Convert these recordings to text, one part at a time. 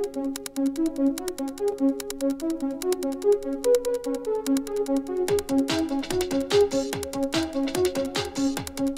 Thank you.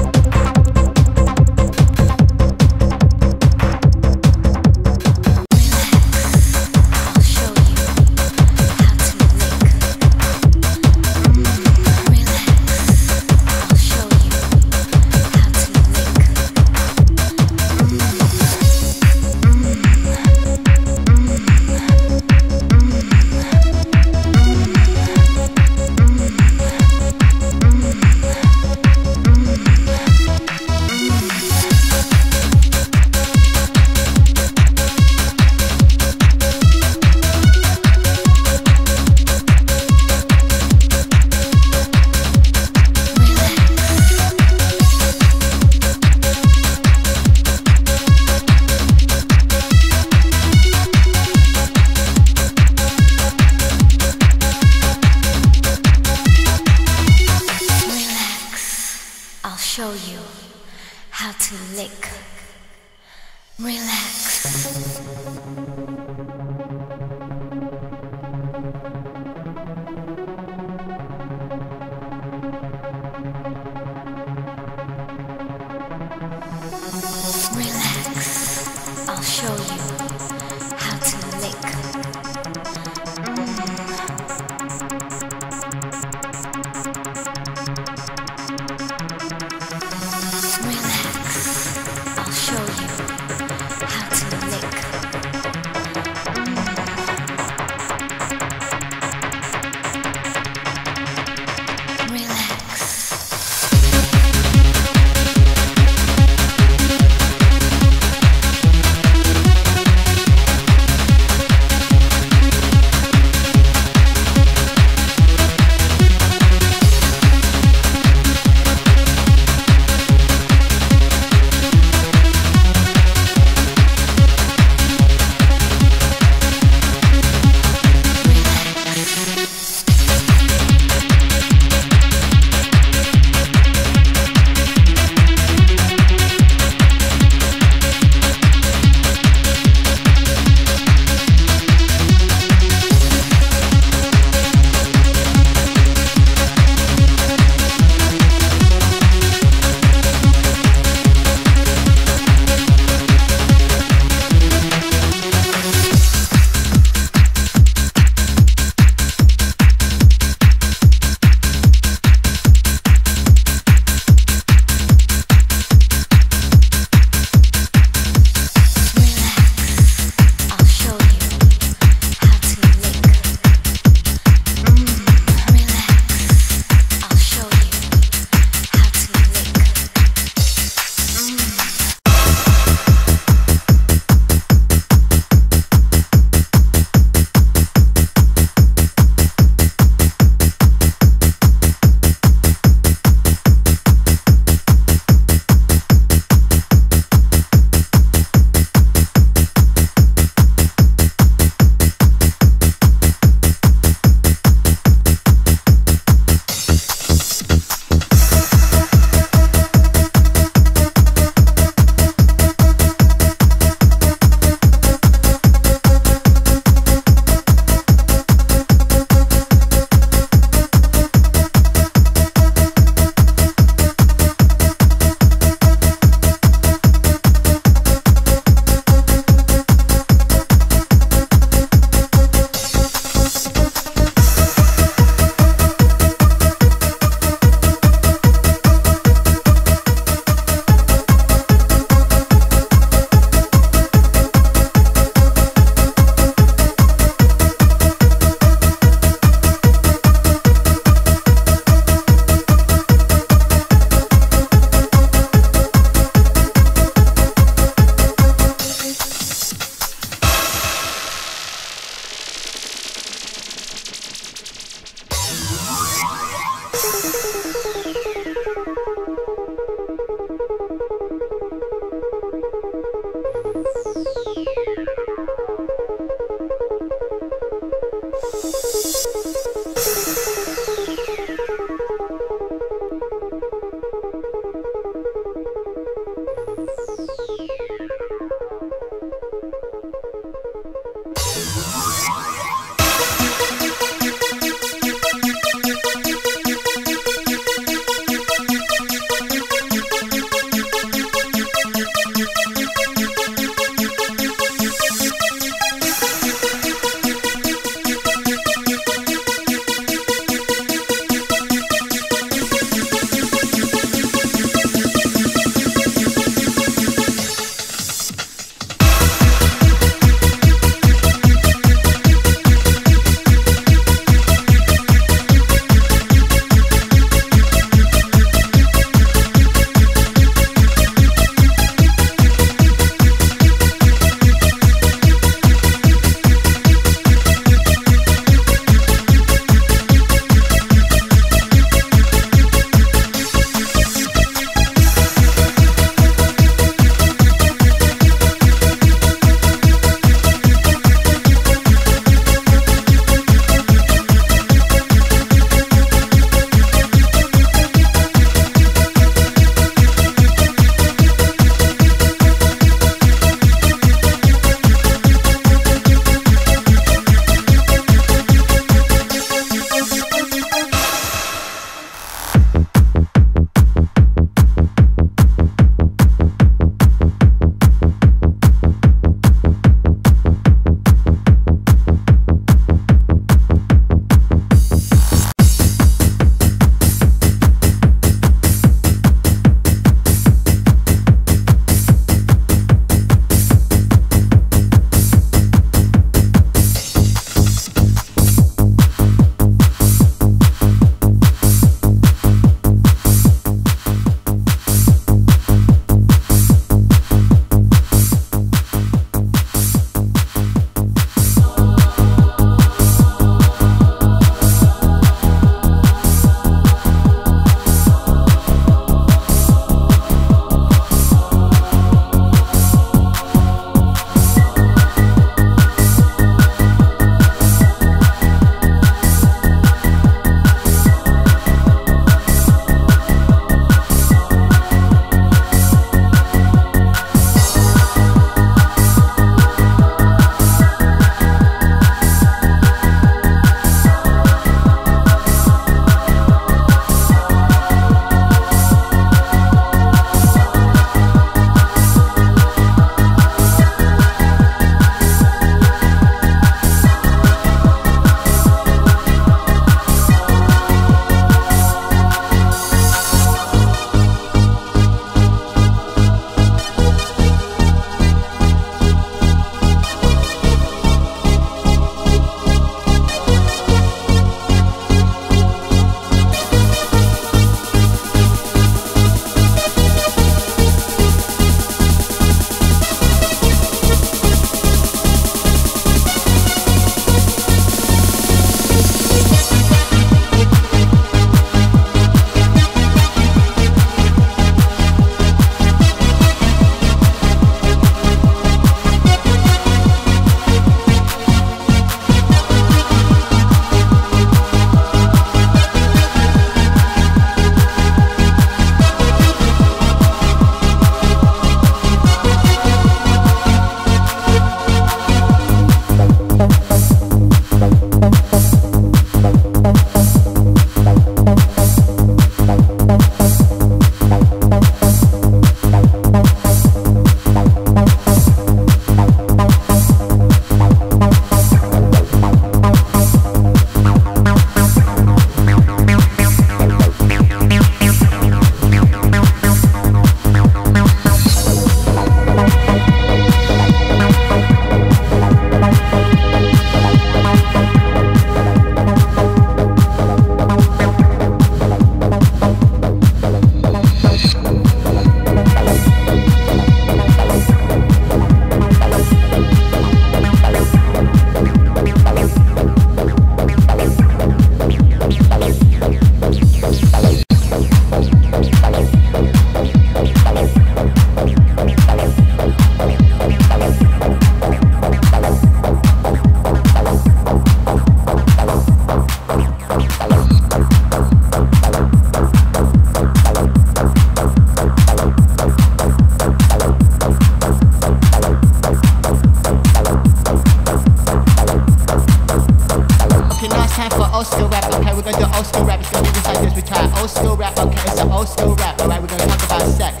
old school rap, okay, we're gonna do old school rap, it's gonna be just like this, we try. Old school rap, okay, it's an old school rap, alright, we're gonna talk about sex.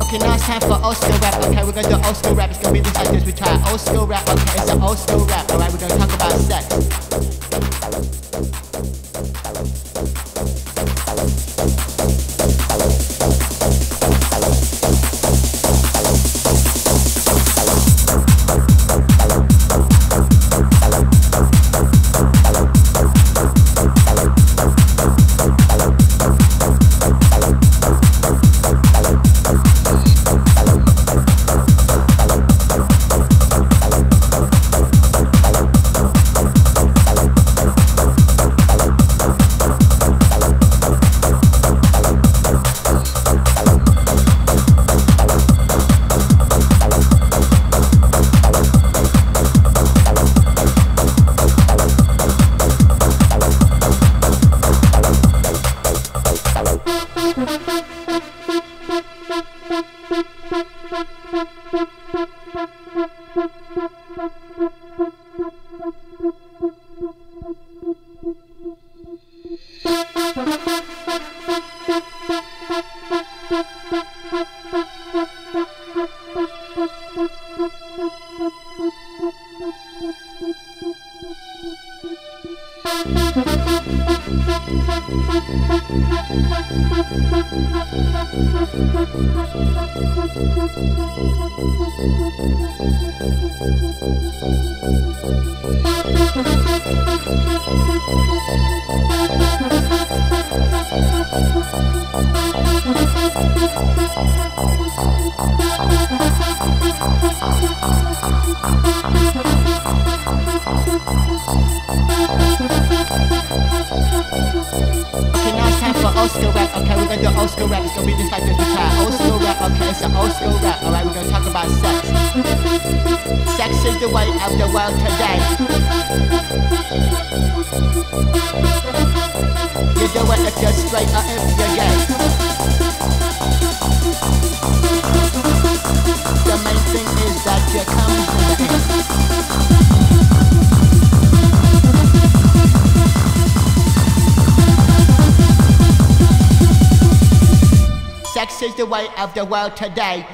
Okay, now it's time for old school rap, okay, we're gonna do old school rap, it's gonna be just like this, we try. Old school rap, okay, it's an old school rap, alright, we're gonna talk about sex. Sex is the way of the world today. You do it if you're straight or if you end. Sex is the way of the world today.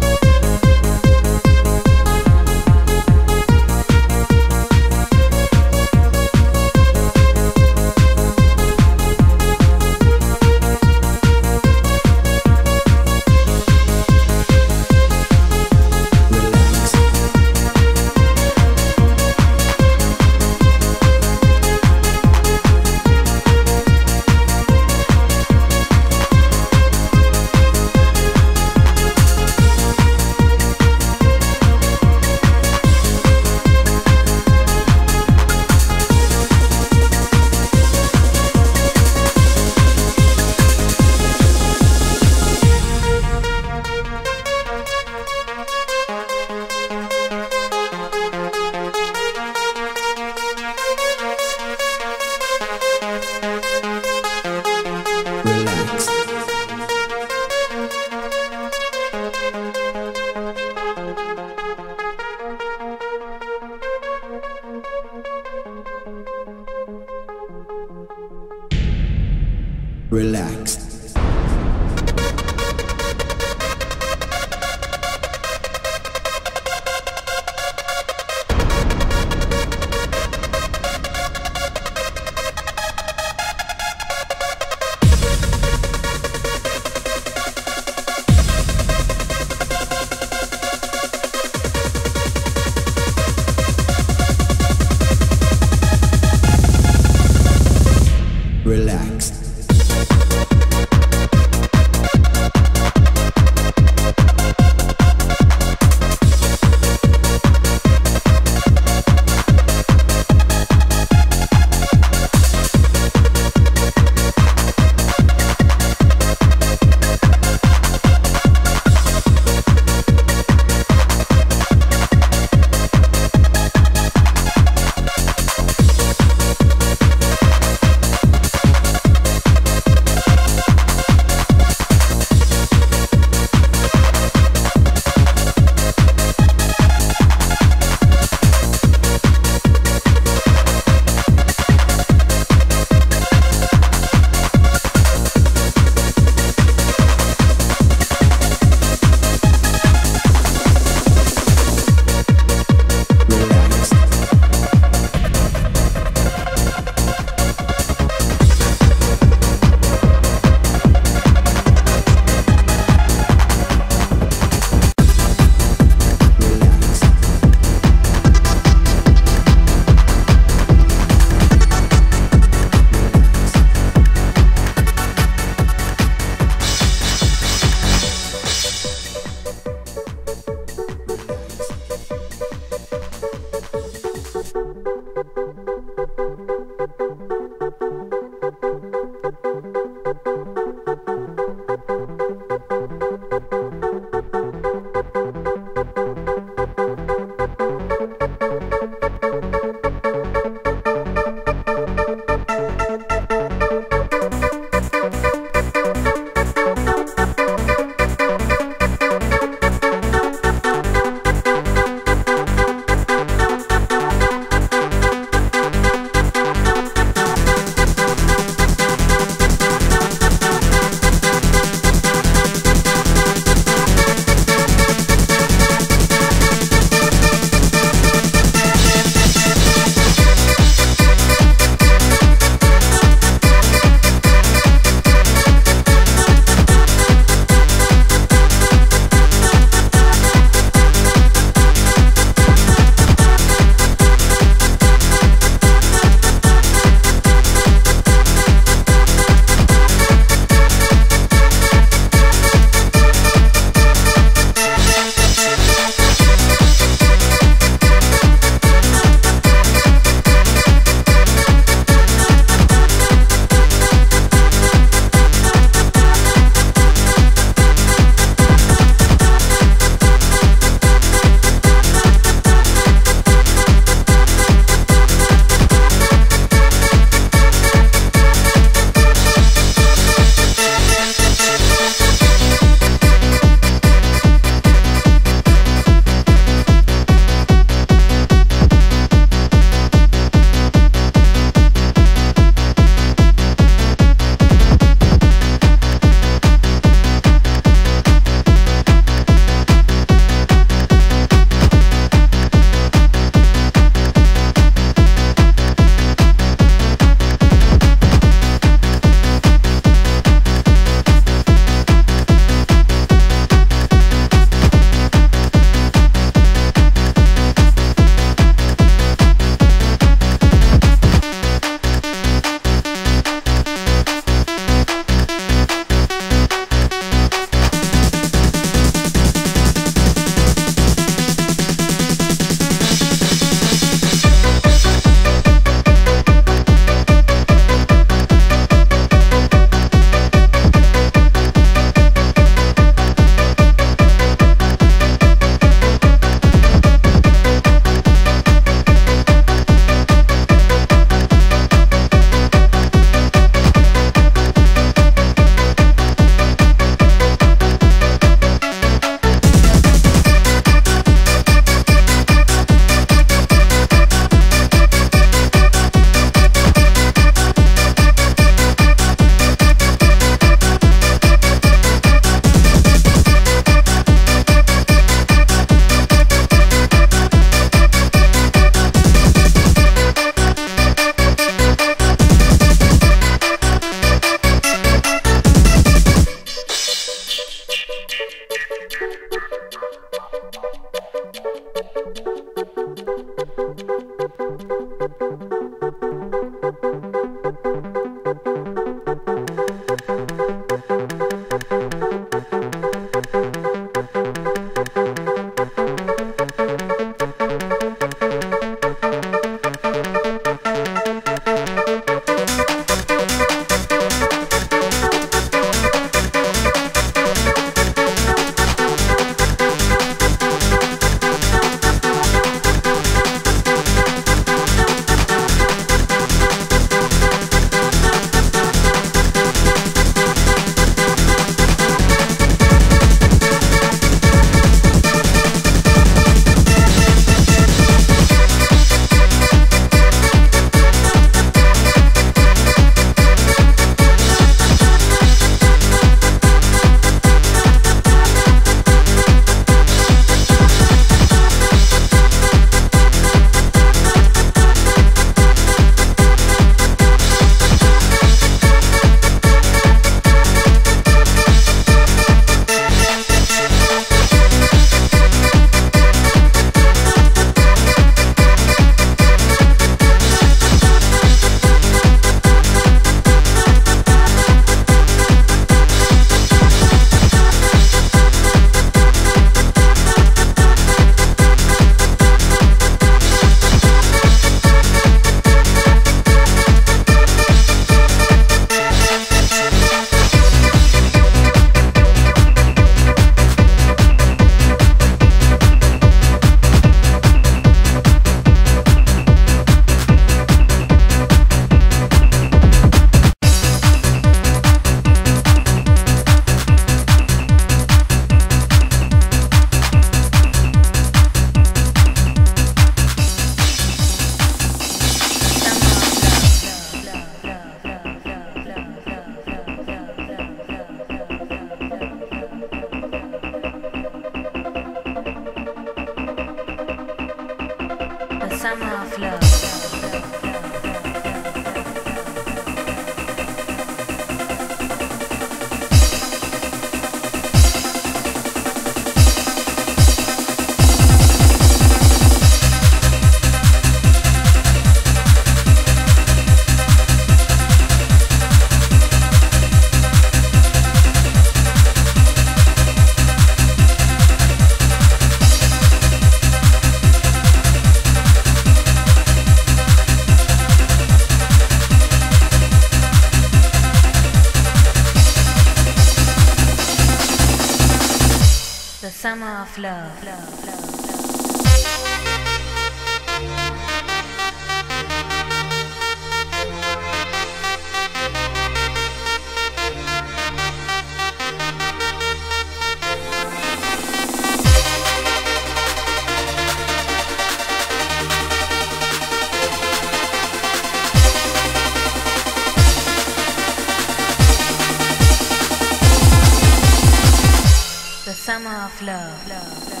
Summer of love. love,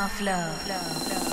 Of love. love, love.